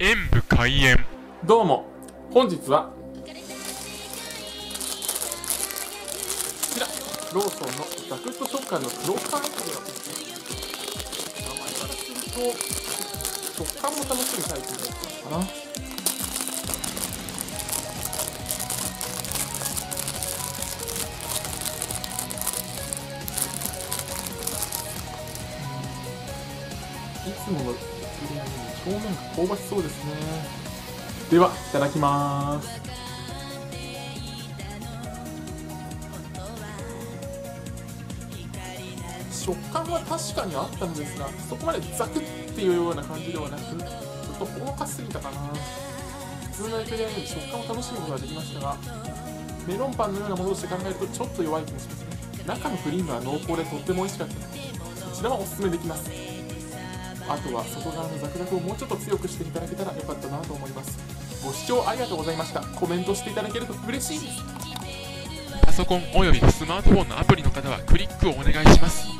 演武開演。どうも。本日はこちらローソンのザクッと食感のクロッカンエクレが名前からすると食感も楽しむタイプのやつかな。いつものビリヤニに表面が香ばしそうですね。ではいただきます。食感は確かにあったんですがそこまでザクッっていうような感じではなくちょっとほのかすぎたかな。普通のエクレアに食感を楽しむことができましたがメロンパンのようなものとして考えるとちょっと弱い気もしますね。中のクリームは濃厚でとっても美味しかったのでこちらはおすすめできますあとは外側のザクザクをもうちょっと強くしていただけたらよかったなと思います。ご視聴ありがとうございました。コメントしていただけると嬉しいです。パソコンおよびスマートフォンのアプリの方はクリックをお願いします。